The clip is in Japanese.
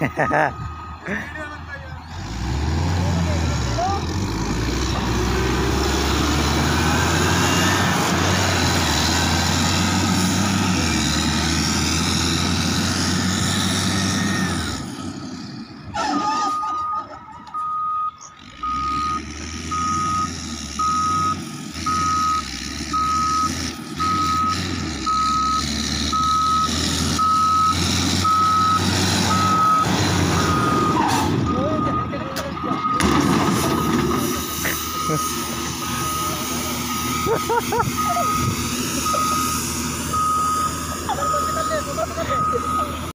ha ha ha Ha ha ha!